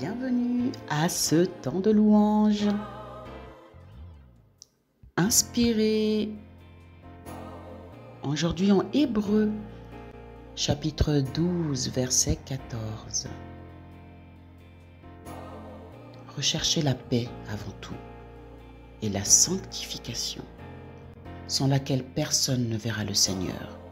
Bienvenue à ce temps de louange. Inspirez aujourd'hui en Hébreu, chapitre 12, verset 14. Recherchez la paix avant tout et la sanctification, sans laquelle personne ne verra le Seigneur.